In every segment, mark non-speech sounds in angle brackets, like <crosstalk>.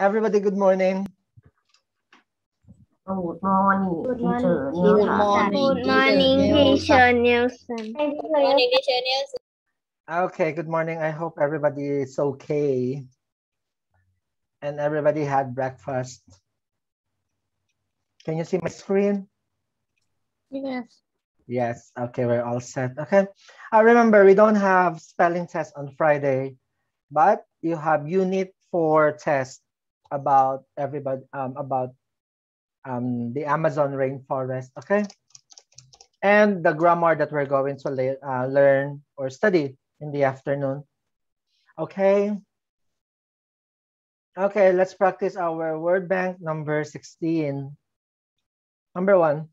Everybody, good morning. Good morning, Good teacher morning. Nelson. Good morning. Good morning, teacher Nelson. Morning, teacher Nelson. Okay, good morning. I hope everybody is okay. And everybody had breakfast. Can you see my screen? Yes. Yes, okay, we're all set. Okay. Uh, remember, we don't have spelling test on Friday, but you have unit four test about everybody um about um the Amazon rainforest, okay? And the grammar that we're going to le- uh, learn or study in the afternoon. Okay. Okay, let's practice our word bank number 16. Number one.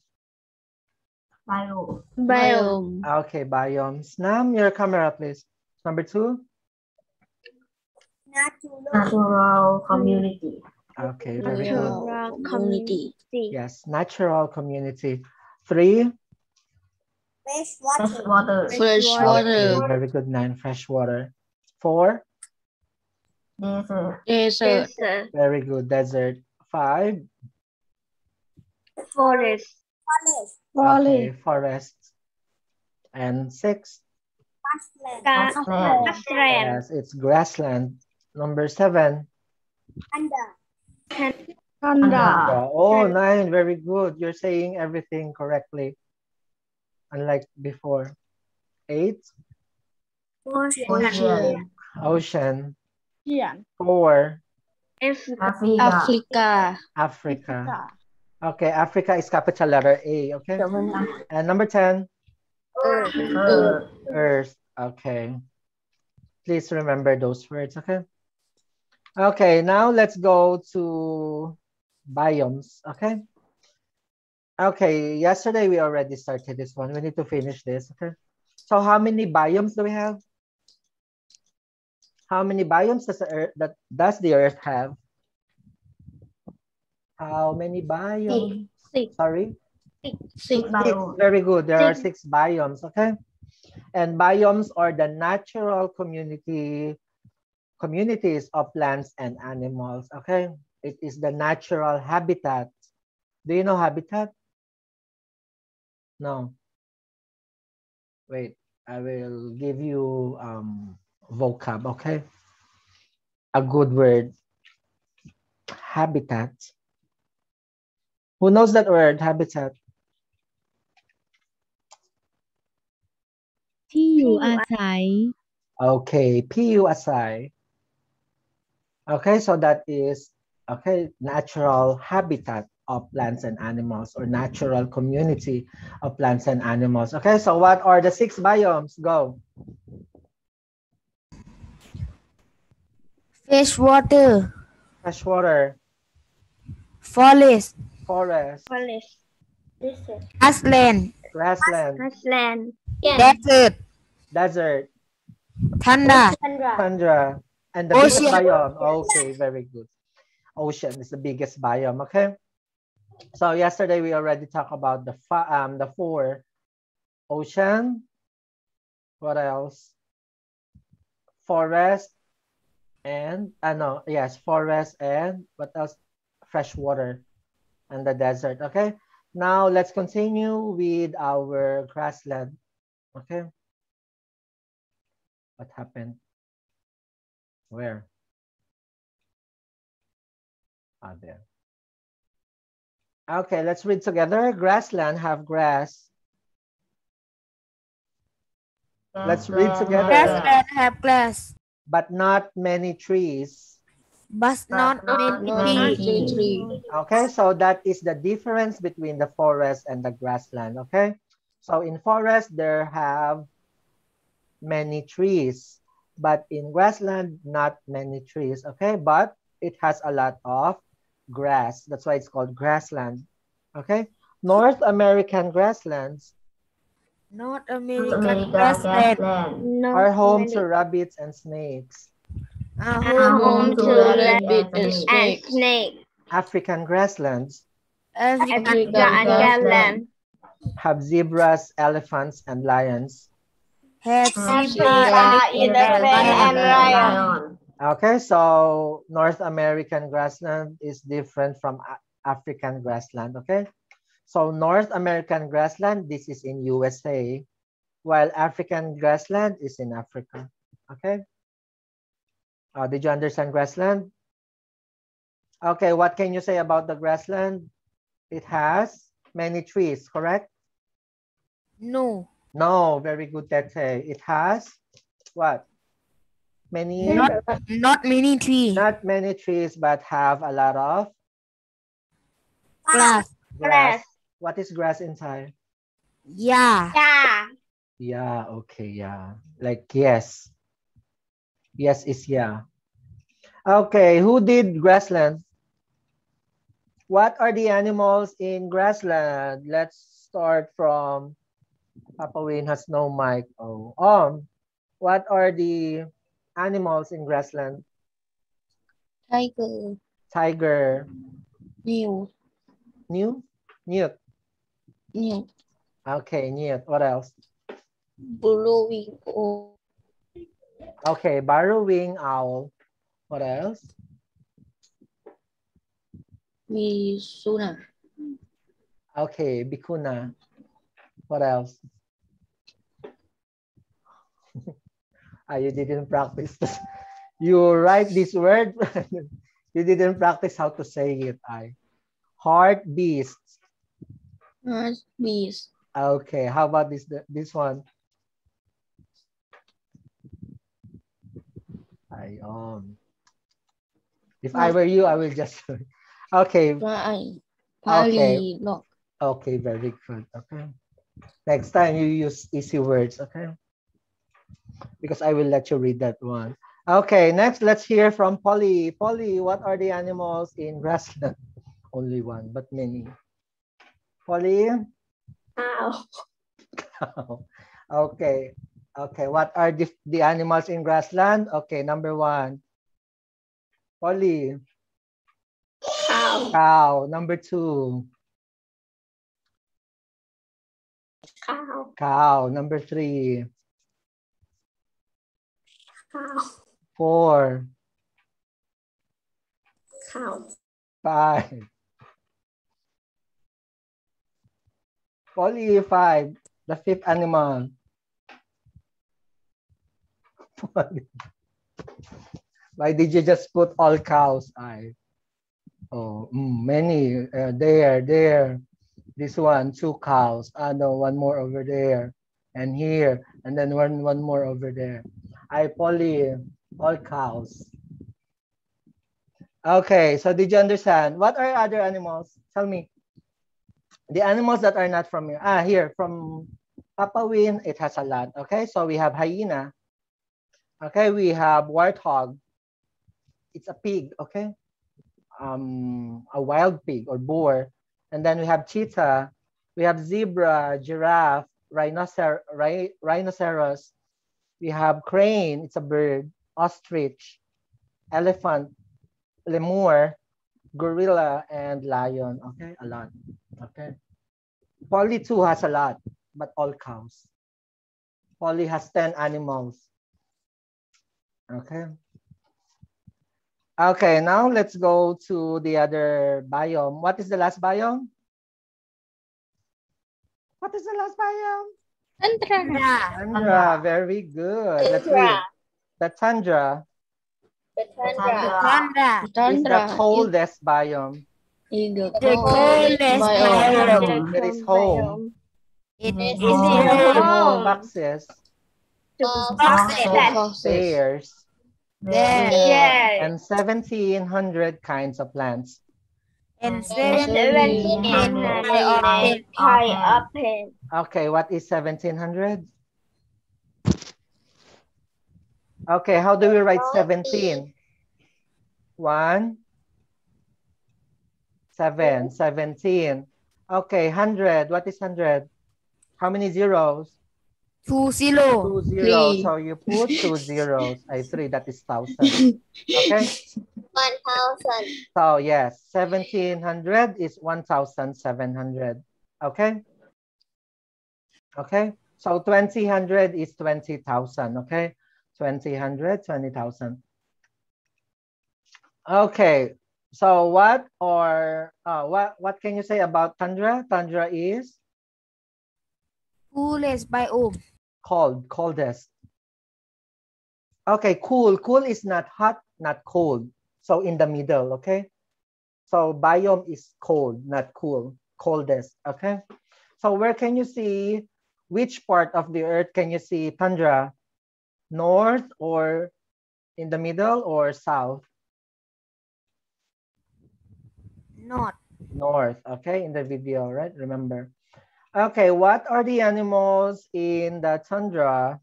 Bio. Biome. Okay, biomes. Nam, your camera, please. Number two. Natural community. Okay, very good. Natural community. Yes, natural community. Three. Fresh water. Fresh Okay, water. very good. Nine. Fresh water. Four. Desert. Desert. Very good. Desert. Five. Forest. Forest. Okay, forest. And six. Grassland. Grassland. Yes, it's grassland. Number seven. Panda. Uh, Oh, nine. Very good. You're saying everything correctly. Unlike before. Eight. Ocean. Ocean. Yeah. Four. Africa. Africa. Africa. Okay, Africa is capital letter A, okay? And number 10, Earth. Earth. Okay. Please remember those words, okay? Okay, now let's go to biomes, okay? Okay, yesterday we already started this one. We need to finish this, okay? So how many biomes do we have? How many biomes does the earth, that, does the earth have? How many biomes? Six. Sorry? Six. Six, Bio. very good. There are Six. six biomes, okay? And biomes are the natural community communities of plants and animals, okay? It is the natural habitat. Do you know habitat? No. Wait, I will give you um vocab, okay? A good word. Habitat. Who knows that word, habitat? ที่อยู่อาศัย Okay, PU aside. Okay, so that is okay, natural habitat of plants and animals or natural community of plants and animals. Okay, so what are the six biomes? Go. Fresh water, Freshwater, forest, forest, Forest. grassland, grassland, Grassland. desert, desert, tundra, tundra, and the biggest Ocean. biome. Okay, very good. Ocean is the biggest biome. Okay. So yesterday we already talked about the um the four ocean. What else? Forest and uh, no yes forest and what else? Fresh water and the desert. Okay. Now let's continue with our grassland. Okay. What happened? Where? Ah, there. Okay, let's read together. Grassland have grass. Let's read together. grassland have grass, But not many trees. but not many trees. Okay, so that is the difference between the forest and the grassland. Okay, so in forest there have many trees, but in grassland not many trees. Okay, but it has a lot of grass. That's why it's called grassland. Okay, North American grasslands North North American America. grassland Grassland. Are home to rabbits and snakes. are Home home to to rabbit and and snake. snake. African grasslands African Africa and grassland. Galand. have zebras, elephants, and lions. Have Zebra, zebra, elephant, and lion. Okay, so North American grassland is different from African grassland, okay? So North American grassland, this is in USA, while African grassland is in Africa, okay? Uh, did you understand grassland? Okay, what can you say about the grassland? It has many trees, correct? No. No, very good, Tete. It has what? Many? Not not many trees. Not many trees, but have a lot of Grass. grass. What is grass inside? Yeah. Yeah. Yeah, okay, yeah. Like yes. Yes is yeah. Okay, who did grassland? What are the animals in grassland? Let's start from Papa Wayne has no mic. Oh, um, what are the animals in grassland? Tiger. Tiger, New. new, newt. New. Okay, newt. What else? Blowing. Oh. Okay, burrowing owl. What else? Misuna. Okay, bikuna. What else? <laughs> ah, you didn't practice. <laughs> you write this word, <laughs> you didn't practice how to say it. I heart beast. Nurse bees. Okay, how about this this one? I um. If I were you, I will just. Okay. Okay. Okay, very good. Okay. Next time you use easy words, okay? Because I will let you read that one. Okay, next let's hear from Polly. Polly, what are the animals in grassland? <laughs> Only one, but many. Polly? Ow. okay. Okay, what are the, the animals in grassland? Okay, number one. Polly. Cow. Cow. Number two. Cow. Cow. Number three. Cow. Four. Cow. Five. Polly, five. The fifth animal. Why did you just put all cows? I. Oh, mm, many. Uh, there, there. This one, two cows. Ah, no, one more over there. And here. And then one, one more over there. I, Polly, all cows. Okay, so did you understand? What are other animals? Tell me. The animals that are not from here. Ah, here, from Papa Win, it has a lot. Okay, so we have hyena. Okay, we have warthog. It's a pig, okay? Um, a wild pig or boar. And then we have cheetah. We have zebra, giraffe, rhinocer rhi rhinoceros. We have crane, it's a bird, ostrich, elephant, lemur, gorilla, and lion. Okay, a lot. Okay. Polly too has a lot, but all cows. Polly has 10 animals. Okay. Okay, now let's go to the other biome. What is the last biome? What is the last biome? Tundra. Tundra, very good. Let's read. The tundra The tundra. Tundra. is the coldest biome. is the The coldest coldest biome. It is home It It is is home. home. foxes, Of Foxes. bears, Yes. and 1700 kinds of plants. And Seventeen seventeen hundred high up. Okay, what is 1700? Okay, how do we write 17? One, seven, 17. Okay, 100. What is 100? How many zeros? Two zero. Two zeros. Three. So you put two zeros. I three, that is thousand. <laughs> Okay, one thousand. so yes, 1700 is 1700. Okay? Okay, so 2000 is 20,000. Okay, 2000, 20,000. Okay. So what or uh, what what can you say about tundra? Tundra is Coolest biome. Cold, coldest. Okay, cool. Cool is not hot, not cold. So in the middle, okay? So biome is cold, not cool. Coldest, okay? So where can you see which part of the earth can you see tundra? North or in the middle or south? North. North, okay, in the video, right? Remember. Okay, what are the animals in the tundra?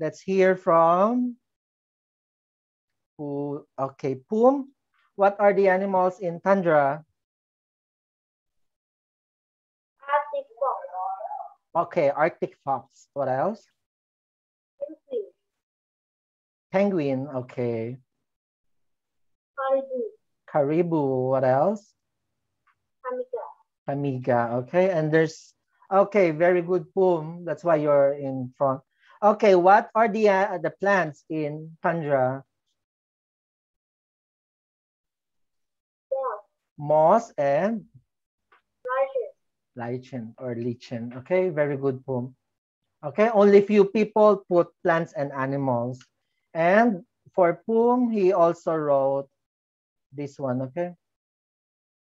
Let's hear from who? Okay, Poom. What are the animals in tundra? Arctic fox. Okay, Arctic fox. What else? Penguin. Okay. Caribou. Caribou. What else? Amiga. Okay, and there's okay, very good Poom. That's why you're in front. Okay, what are the uh, the plants in tundra? Moss. And Lichen. lichen or lichen. Okay, very good Poom. Okay, only few people put plants and animals. And for Poom, he also wrote this one, okay?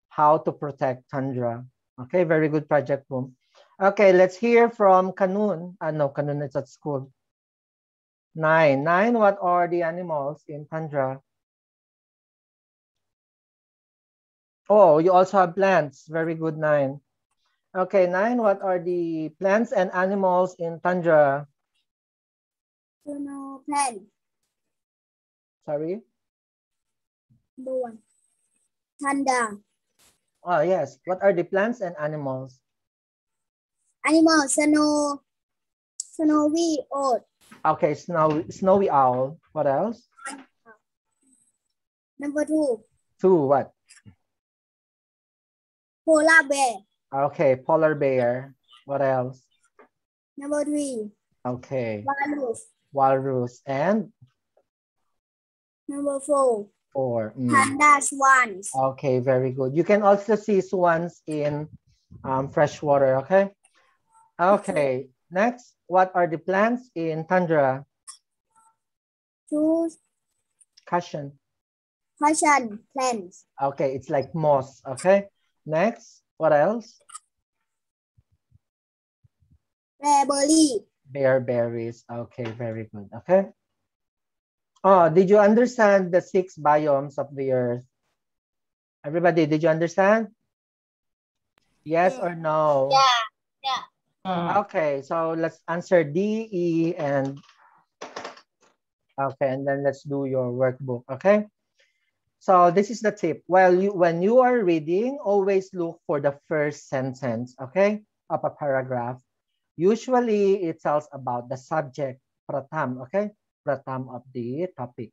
How to protect tundra. Okay, very good project, Poom. Okay, let's hear from Kanun. Ah, no, Kanun is at school. Nine. Nine, what are the animals in tundra? Oh, you also have plants. Very good, Nine. Okay, Nine, what are the plants and animals in tundra? Snow plant. Sorry? Number one. Thunder. Oh, yes. What are the plants and animals? Animal. Snow. Snowy oat. Okay, snow, snowy owl. What else? Number two. Two, what? Polar bear. Okay, polar bear. What else? Number three. Okay, Walrus. walrus. And Number four. Four. mm. Panda swans. Okay, very good. You can also see swans in um, fresh water, okay? Okay, next. What are the plants in tundra? Two Cushion. cushion plants. Okay, it's like moss, okay? Next, what else? Berry. Bear berries. Okay, very good. Okay. Oh, did you understand the six biomes of the earth? Everybody, did you understand? Yes or no? Yeah. Yeah. Hmm. Okay, so let's answer D, E, and okay, and then let's do your workbook. Okay. So this is the tip. Well, you when you are reading, always look for the first sentence, okay, of a paragraph. Usually it tells about the subject, pratam, okay, pratam of the topic,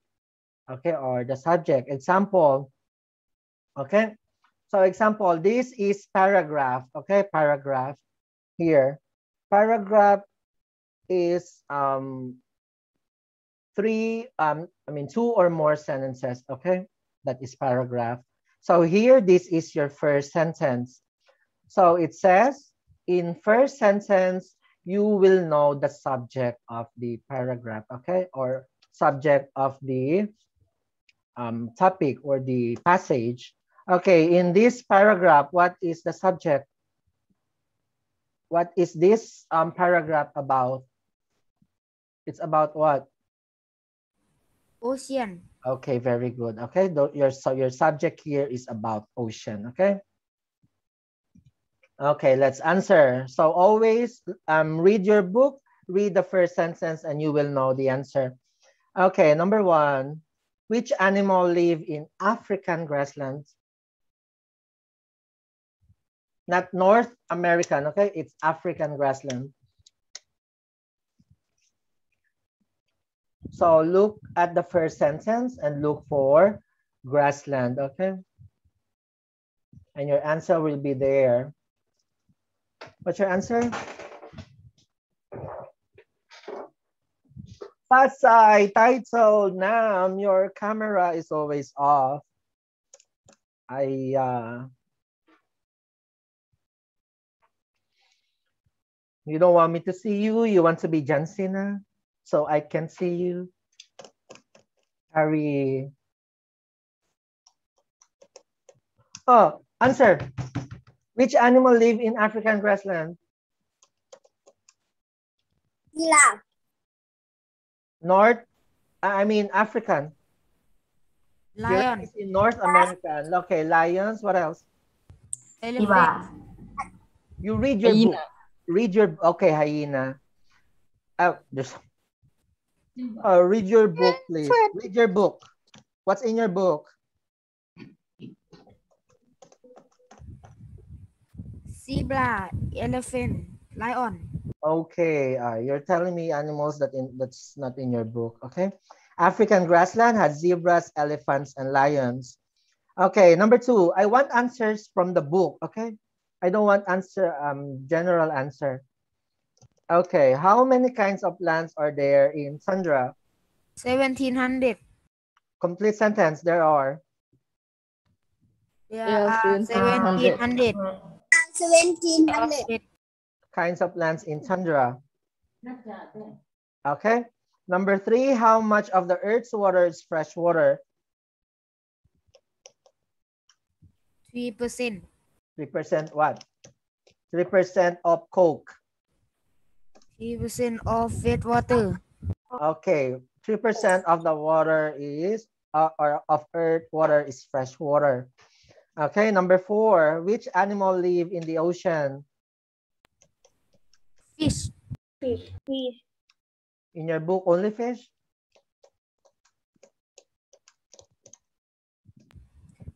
okay, or the subject. Example, okay. So example, this is paragraph, okay, paragraph here. Paragraph is um three um I mean two or more sentences, okay? That is paragraph. So here this is your first sentence. So it says in first sentence you will know the subject of the paragraph, okay? Or subject of the um, topic or the passage. Okay, in this paragraph, what is the subject? What is this um, paragraph about? It's about what? Ocean. Okay, very good. Okay, your so your subject here is about ocean. Okay. Okay, let's answer. So always um, read your book, read the first sentence, and you will know the answer. Okay, number one, which animal live in African grasslands? Not North American, okay? It's African grassland. So look at the first sentence and look for grassland, okay? And your answer will be there. What's your answer? Pasay, title, Nam, your camera is always off. I, uh, you don't want me to see you? You want to be John? So I can see you? Harry. Oh, answer. Which animal live in African grassland? Giraffe. North, I mean African. Lion. is in North America. Okay, lions. What else? Elephant. You read your Hyena. book. Read your okay, hyena. Oh, there's. Uh, read your book, please. Read your book. What's in your book? Zebra. Elephant. Lion. Okay, uh, you're telling me animals that in that's not in your book. Okay, African grassland has zebras, elephants, and lions. Okay, number two. I want answers from the book. Okay, I don't want answer um general answer. Okay, how many kinds of plants are there in tundra? 1700. Complete sentence. There are. There Yeah, are 1700. 1700. 1700. kinds of plants in tundra. Okay. Number three, how much of the earth's water is fresh water? 3%. 3% what? 3% of coke. 3% of wet water. Okay. 3% of the water is, uh, or of earth water is fresh water. Okay. Number four, which animal live in the ocean? Fish. Fish. Fish. In your book, only fish?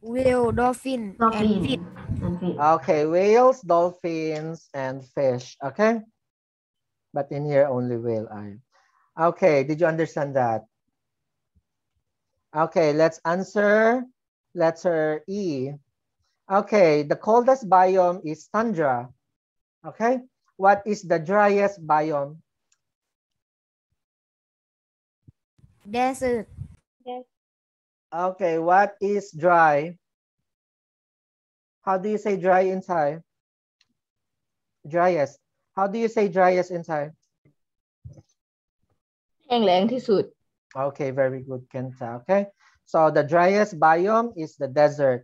Whale, dolphin, and fish. Okay, whales, dolphins, and fish. Okay. But in here, only whale eye. Okay, did you understand that? Okay, let's answer letter E. Okay, the coldest biome is tundra. Okay, what is the driest biome? Desert. Okay, what is dry? How do you say dry in Thai? Driest. How do you say driest in Thai? แห้งแล้งที่สุด Okay, very good, Kenta. Okay, so the driest biome is the desert.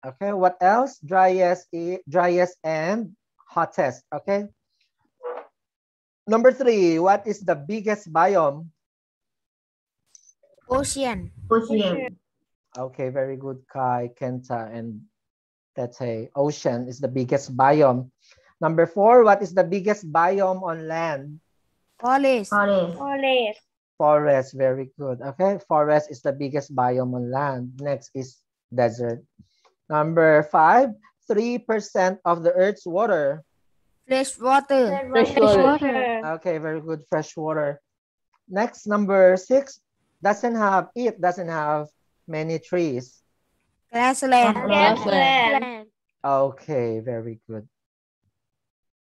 Okay, what else? Driest, i- driest and hottest. Okay. Number three, what is the biggest biome? Ocean. Okay, very good, Kai, Kenta, and Tete. Ocean is the biggest biome. Number four, what is the biggest biome on land? Forest. Forest. Forest, very good. Okay, forest is the biggest biome on land. Next is desert. Number five, 3% of the earth's water. Fresh water. Fresh water. Okay, very good, fresh water. Next, number six, doesn't have, it doesn't have many trees. Grassland. Grassland. Okay, very good.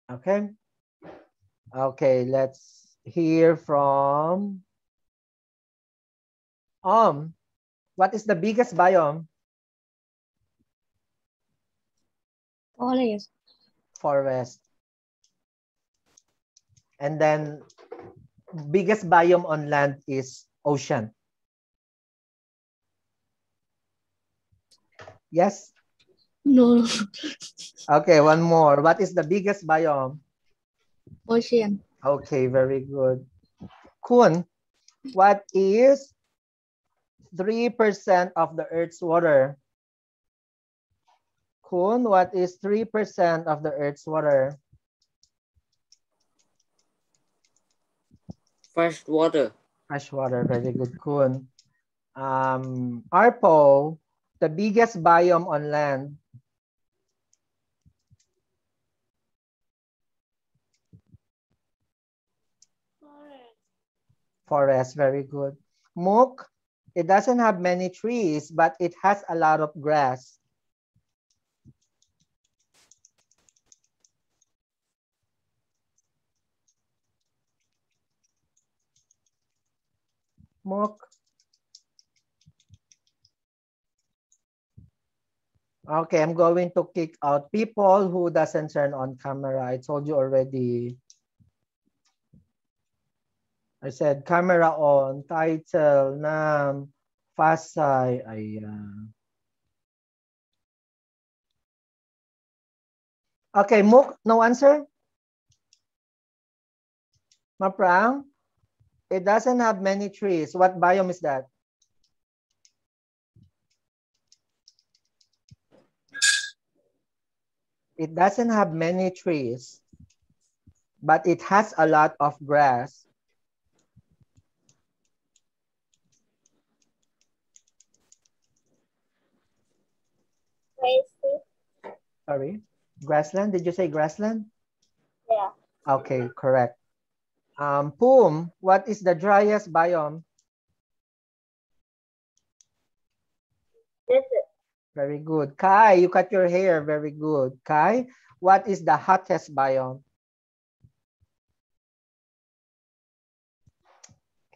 Okay. Okay, let's hear from Um. What is the biggest biome? Forest. Forest. And then biggest biome on land is ocean. Yes? No. Okay, one more. What is the biggest biome? Ocean. Okay, very good. Kun, what is 3% of the Earth's water? Kun, what is 3% of the Earth's water? Fresh water. Fresh water, very good, Kun. Um, Arpo, the biggest biome on land. Forest, Forest, very good. Mook, it doesn't have many trees, but it has a lot of grass. Mook? Okay, I'm going to kick out people who doesn't turn on camera. I told you already. I said camera on, title, nam, fasay, ayan. Okay, Mook, no answer? Maprang? It doesn't have many trees. What biome is that? It doesn't have many trees, but it has a lot of grass. Sorry, grassland? Did you say grassland? Yeah. Okay, correct. Um, Poom, what is the driest biome? Desert. Very good. Kai, you cut your hair. Very good. Kai, what is the hottest biome?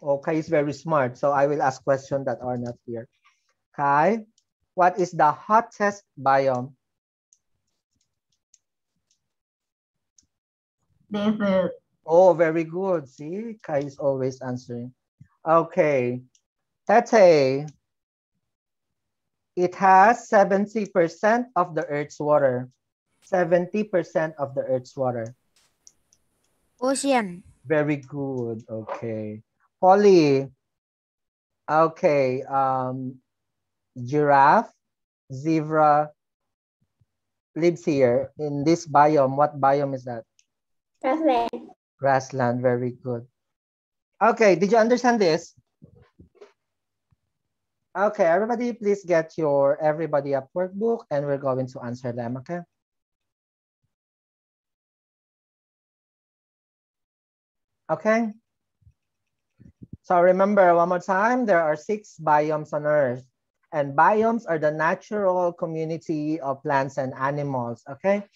Oh, Kai is very smart, so I will ask questions that are not here. Kai, what is the hottest biome? Desert. Oh, very good. See, Kai is always answering. Okay. Tete. It has 70% of the Earth's water. 70% of the Earth's water. Ocean. Very good. Okay. Polly. Okay. Um, giraffe, zebra lives here in this biome. What biome is that? Grassland. Grassland, very good. Okay, did you understand this? Okay, everybody, please get your everybody up workbook and we're going to answer them, okay? Okay. So remember one more time, there are six biomes on Earth and biomes are the natural community of plants and animals, okay?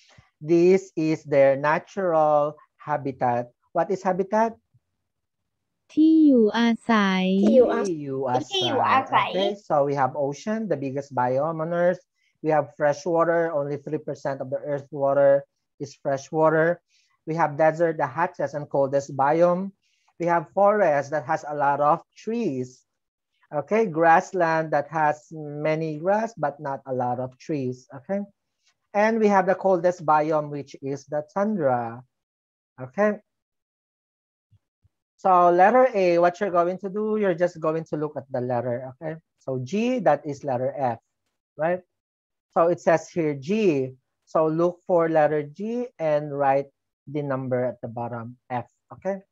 This is their natural habitat. What is habitat? ที่อยู่อาศัย ที่อยู่อา EU ที่อยู่อาศัย Okay, so we have ocean, the biggest biome on Earth. We have fresh water, only 3% of the Earth's water is fresh water. We have desert, the hottest and coldest biome. We have forest that has a lot of trees. Okay, grassland that has many grass, but not a lot of trees. Okay, and we have the coldest biome, which is the tundra. Okay. So letter A, what you're going to do, you're just going to look at the letter, okay? So G, that is letter F, right? So it says here G. So look for letter G and write the number at the bottom, F, okay?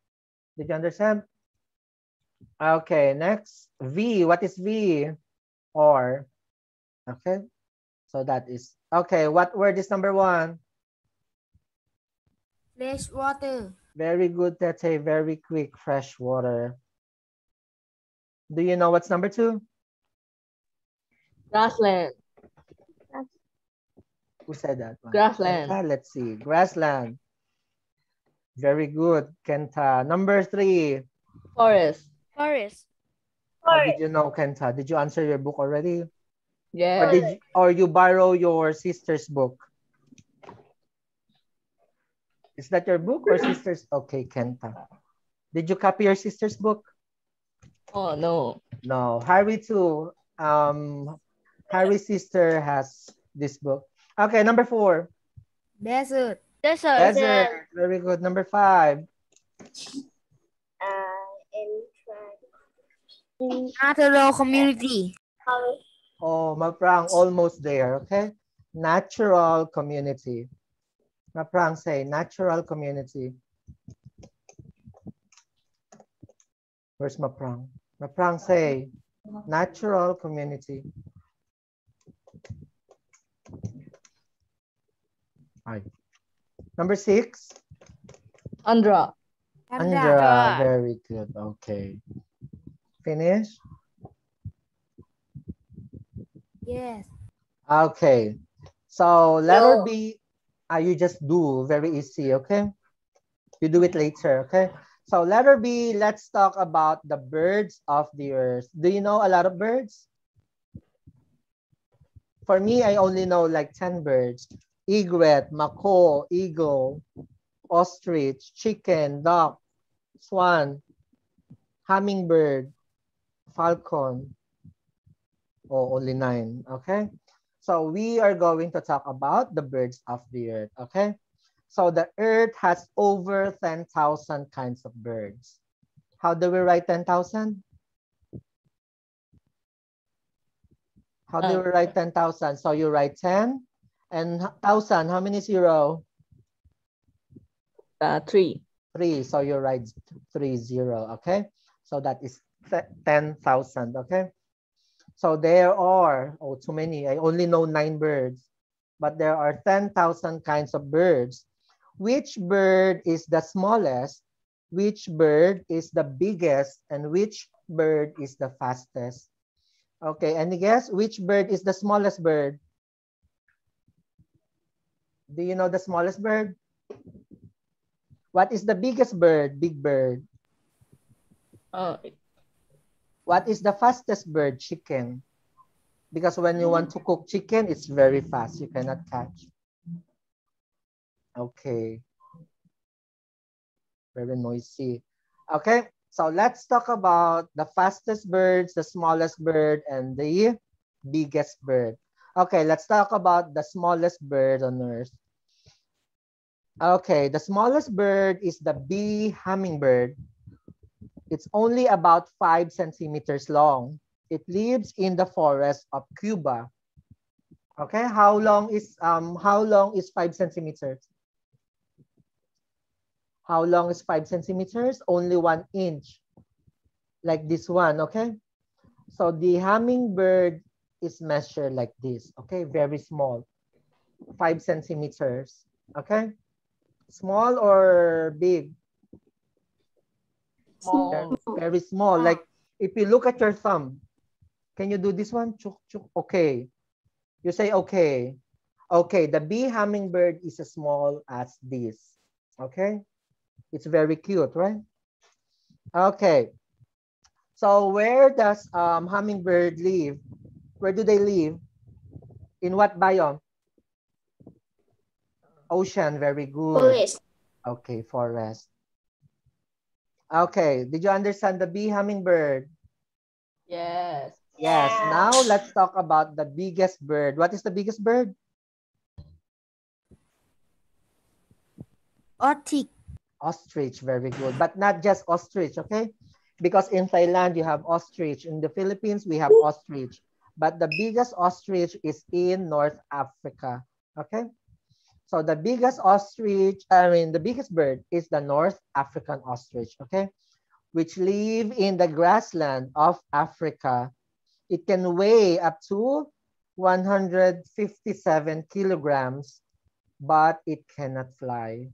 Did you understand? Okay, next, V, what is V? Or, okay? So that is, okay, what word is number one? Fresh water. Very good, Tete. Very quick, fresh water. Do you know what's number two? Grassland. Who said that one? Grassland. Kenta, let's see. Grassland. Very good, Kenta. Number three. Forest. Forest. How did you know, Kenta? Did you answer your book already? Or Yeah. did you, or you borrow your sister's book? Is that your book or sister's? Okay, Kenta. Did you copy your sister's book? Oh no. No, Harry too. Um, Harry's sister has this book. Okay, number four. Desert. Desert. Desert. Very good. Number five. Uh, in Natural community. Oh, Maprang, almost there. Okay. Natural community. Maprang say natural community. Where's Maprang? Maprang say natural community. Right. Number six. Andra. Andra, Very good. Okay. Finish. Yes. Okay. So letter No. B, uh, you just do very easy, okay? You do it later, okay? So letter B, let's talk about the birds of the earth. Do you know a lot of birds? For me, I only know like 10 birds. Egret, macaw, eagle, ostrich, chicken, duck, swan, hummingbird, falcon. Oh, only nine, okay? So we are going to talk about the birds of the earth, okay? So the earth has over 10,000 kinds of birds. How do we write 10,000? How do we write 10,000? So you write 10 and 1,000, how many zero? Uh, three. Three, so you write three zero, okay? So that is 10,000, okay? So there are, oh, too many. I only know nine birds, but there are 10,000 kinds of birds. Which bird is the smallest? Which bird is the biggest? And which bird is the fastest? Okay, any guess? Which bird is the smallest bird? Do you know the smallest bird? What is the biggest bird? Big bird. Uh, What is the fastest bird? Chicken. Because when you want to mm. cook chicken, it's very fast. You cannot catch. Okay. Very noisy. Okay, so let's talk about the fastest birds, the smallest bird, and the biggest bird. Okay, let's talk about the smallest bird on earth. Okay, the smallest bird is the bee hummingbird. It's only about five centimeters long. It lives in the forest of Cuba. Okay, how long is um how long is five centimeters? How long is five centimeters? Only one inch, like this one. Okay, so the hummingbird is measured like this. Okay, very small, five centimeters. Okay, small or big? Small. very small. Like if you look at your thumb, can you do this one? Chuk, chuk. Okay. You say okay. Okay, the bee hummingbird is as small as this. Okay. It's very cute, right? Okay. So where does um, hummingbird live? Where do they live? In what biome? Ocean, very good. Forest. Okay, forest. Okay, did you understand the bee hummingbird? Yes. Yes. Yeah. Now let's talk about the biggest bird. What is the biggest bird? Ostrich. Ostrich, very good. But not just ostrich, okay? Because in Thailand, you have ostrich. In the Philippines, we have ostrich. But the biggest ostrich is in North Africa, okay? So the biggest ostrich, I mean, the biggest bird is the North African ostrich, okay? Which live in the grassland of Africa. It can weigh up to 157 kilograms, but it cannot fly.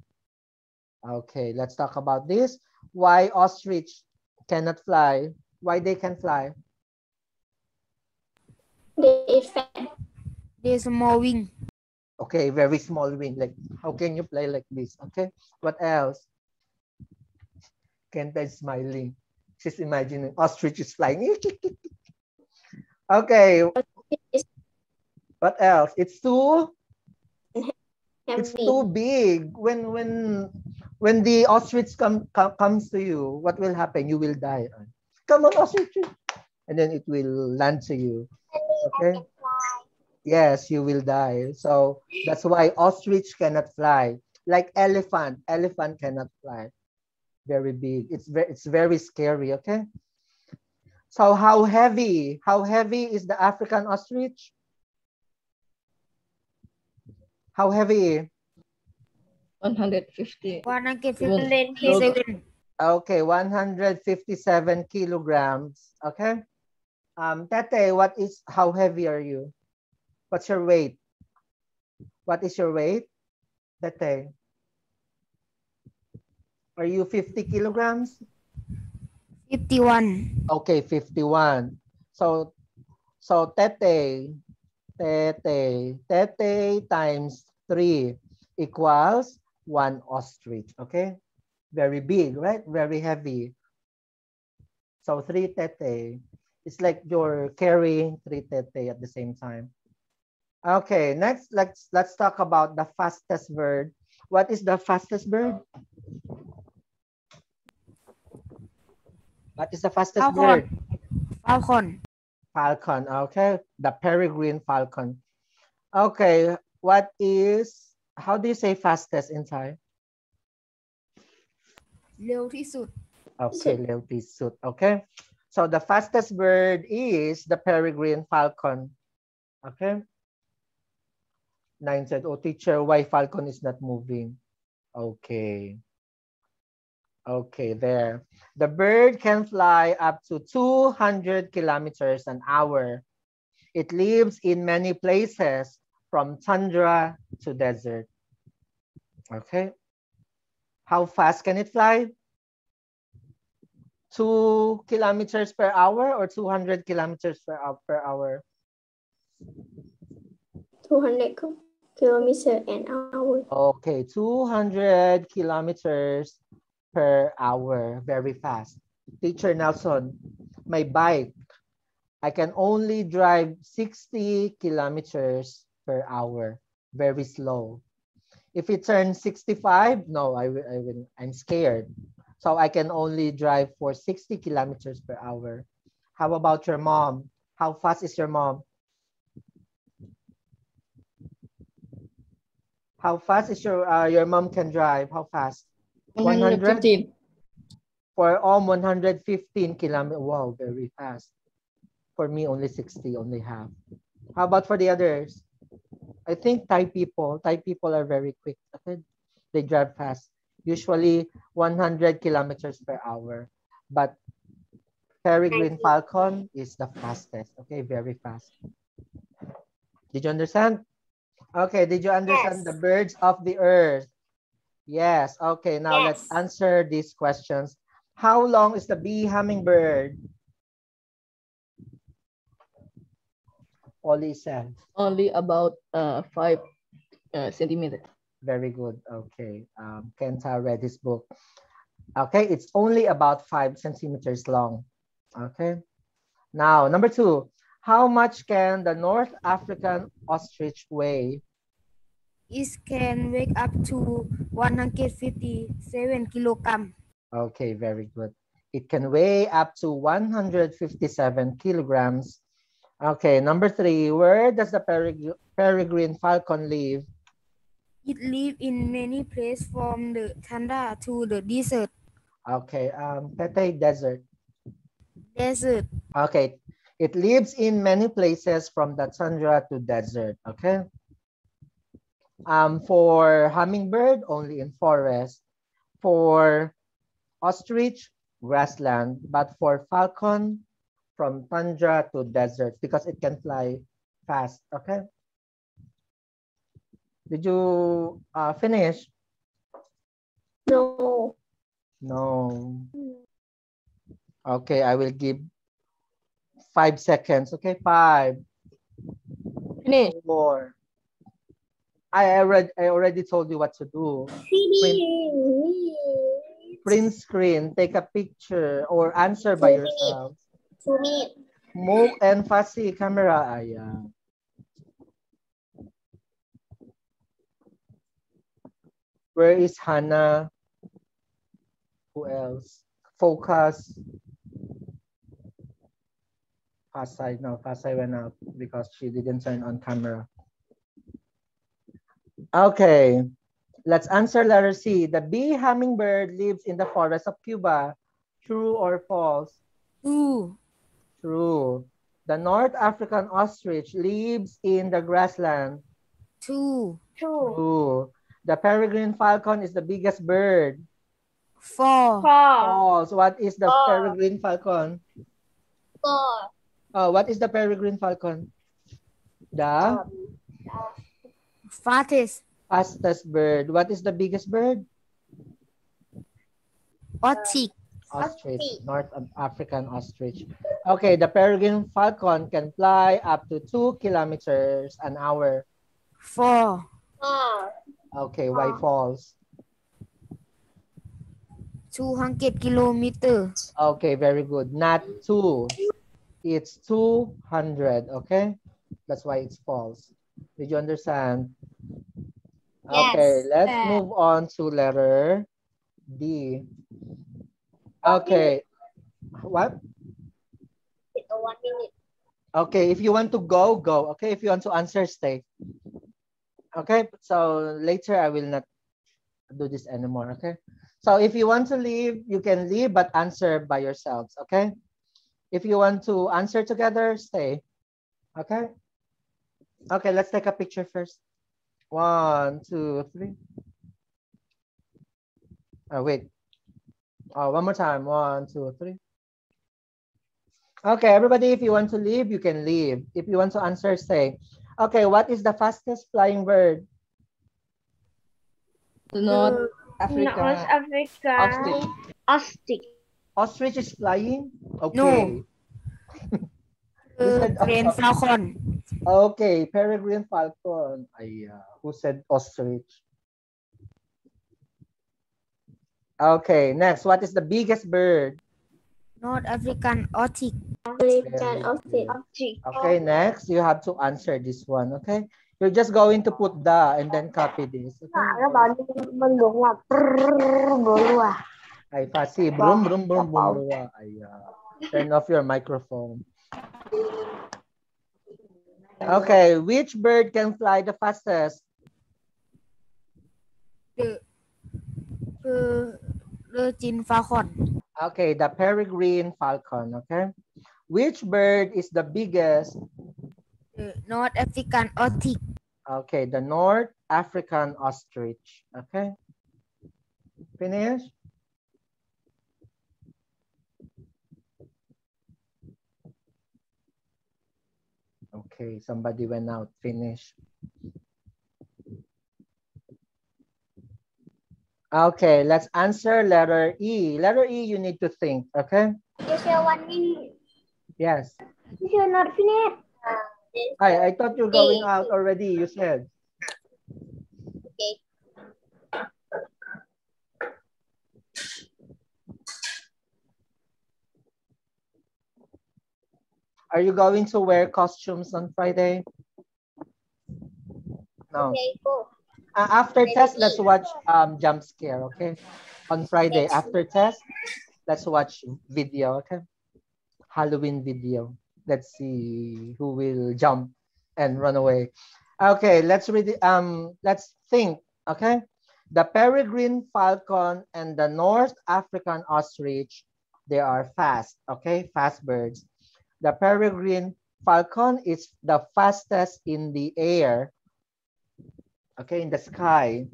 Okay, let's talk about this. Why ostrich cannot fly? Why they can fly? They eat fat. There's small wing. Okay, very small wing. Like, how mm-hmm. can you play like this? Okay, what else? Kenta is smiling. She's imagining ostrich is flying. <laughs> okay, what else? It's too it's too big. When when when the ostrich come, come comes to you, what will happen? You will die. Come on, ostrich, and then it will land to you. Okay. Yes, you will die. So that's why ostrich cannot fly. Like elephant, elephant cannot fly. Very big. It's very it's very scary. Okay. So how heavy? How heavy is the African ostrich? How heavy? 150. 157. Okay, 157 kilograms. Okay. Um, Tete, what is how heavy are you? What's your weight? What is your weight? Tete. Are you 50 kilograms? 51. Okay, 51. So, so Tete, Tete, Tete times 3 equals 1 ostrich. Okay? very big, right? Very heavy. So three tete. It's like you're carrying three tete at the same time. Okay, next let's let's talk about the fastest bird. What is the fastest bird? What is the fastest Falcon. bird? Falcon. Falcon, okay. The peregrine falcon. Okay, what is, how do you say fastest in Thai? เร็วที่สุด Okay, Leo suit. Okay. So the fastest bird is the peregrine falcon. Okay. Nine said, oh teacher, why falcon is not moving? Okay. Okay, there. The bird can fly up to 200 kilometers an hour. It lives in many places from tundra to desert. Okay. How fast can it fly? Two kilometers per hour or 200 kilometers per, hou- per hour? 200 kil- kilometer an hour. Okay, 200 kilometers per hour. Very fast. Teacher Nelson, my bike, I can only drive 60 kilometers per hour. Very slow. If it turns 65, no, I I will, I'm scared. So I can only drive for 60 kilometers per hour. How about your mom? How fast is your mom? How fast is your uh, your mom can drive? How fast? 100? 115. For all 115 kilometers. Wow, very fast. For me, only 60, only half. How about for the others? I think Thai people, Thai people are very quick. They drive fast. Usually 100 kilometers per hour. But Peregrine Falcon is the fastest. Okay, very fast. Did you understand? Okay, did you understand Yes. the birds of the earth? Yes. Okay, now let's answer these questions. How long is the bee hummingbird? Oli said. Only about uh, 5 uh, centimeter. Very good. Okay. Um, Kenta read his book. Okay, it's only about five centimeters long. Okay. Now, number two, how much can the North African ostrich weigh? It can weigh up to 157 kilogram. Okay, very good. It can weigh up to 157 kilograms. Okay, number three, where does the peregr- peregrine falcon live? It lives in many places from the tundra to the desert. Okay, um, Tete Desert. Desert. Okay, it lives in many places from the tundra to desert. Okay. Um, for hummingbird, only in forest. For ostrich, grassland. But for falcon, from tundra to desert because it can fly fast. Okay. Did you uh, finish? No. No. Okay, I will give five seconds. Okay, five, Finish. four. I already, I already told you what to do. Print screen, take a picture, or answer by yourself. Move and fussy camera. Ayan. Where is Hannah? Who else? Focus. Pasay, no, Pasay went out because she didn't turn on camera. Okay, let's answer letter C. The bee hummingbird lives in the forest of Cuba. True or false? Two. True. The North African ostrich lives in the grassland. Two. Two. True. The peregrine falcon is the biggest bird. Four. Four. False. What is the Four. peregrine falcon? Four. Oh, what is the peregrine falcon? The um, Fattest. fastest bird. What is the biggest bird? Ostrich. Ostrich. Ostrich. North African ostrich. Okay, the peregrine falcon can fly up to two kilometers an hour. Four. Four. Okay, why false? 200 kilometers. Okay, very good. Not two. It's 200, okay? That's why it's false. Did you understand? Yes. Okay, let's sir. move on to letter D. Okay. What? Oh, one minute. Okay, if you want to go, go. Okay, if you want to answer, stay. Okay, so later I will not do this anymore. Okay, so if you want to leave, you can leave, but answer by yourselves. Okay, if you want to answer together, stay. Okay, okay, let's take a picture first. One, two, three. Oh, wait. Oh, one more time. One, two, three. Okay, everybody, if you want to leave, you can leave. If you want to answer, say. Okay, what is the fastest flying bird? The North North Africa. Africa. Ostrich. Ostrich. Ostrich is flying? Okay. No. You Uh, Green. Falcon. Okay, peregrine falcon. Ay, uh, who said ostrich? Okay, next. What is the biggest bird? North African Arctic. African Very Ostrich. Okay, next. You have to answer this one, okay? You're just going to put the and then copy this. Okay? Ay, Fasi. Brum, brum, brum, brum. brum. Ay, uh, turn off your microphone. Okay, which bird can fly the fastest? The, the, the Green Falcon. Okay, the peregrine falcon, okay? Which bird is the biggest? The North African Arctic. Okay, the North African ostrich, okay? Finish? Okay, somebody went out, finish. Okay, let's answer letter E. Letter E, you need to think, okay? Teacher, one minute. Yes. Teacher, not finished. I, I thought you're going out already, you said. Are you going to wear costumes on Friday? No. Okay, go. Uh, after test, let's watch um jump scare, okay? On Friday, after test, let's watch video, okay? Halloween video. Let's see who will jump and run away. Okay, let's read it. Um, let's think, okay? The peregrine falcon and the North African ostrich, they are fast, okay? Fast birds. The peregrine falcon is the fastest in the air okay, in the sky.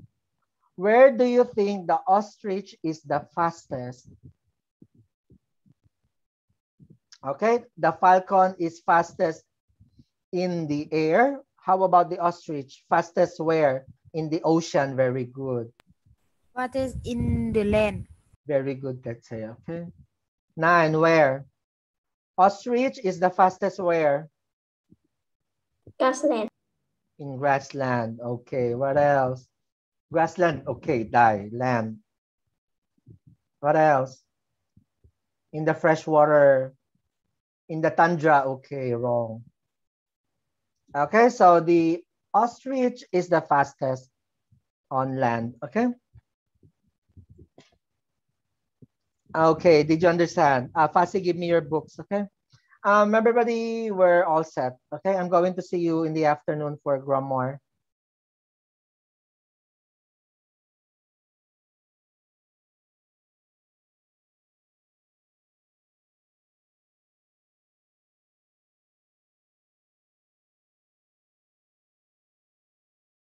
Where do you think the ostrich is the fastest? Okay, the falcon is fastest in the air. How about the ostrich? Fastest where? In the ocean. Very good. What is in the land? Very good, let's say, okay? Nine, where? Ostrich is the fastest where? Grassland. In grassland. Okay, what else? Grassland. Okay, die. Land. What else? In the freshwater. In the tundra. Okay, wrong. Okay, so the ostrich is the fastest on land. Okay. Okay, did you understand? Uh, Fasi, give me your books, okay? Um, everybody, we're all set. Okay, I'm going to see you in the afternoon for grammar.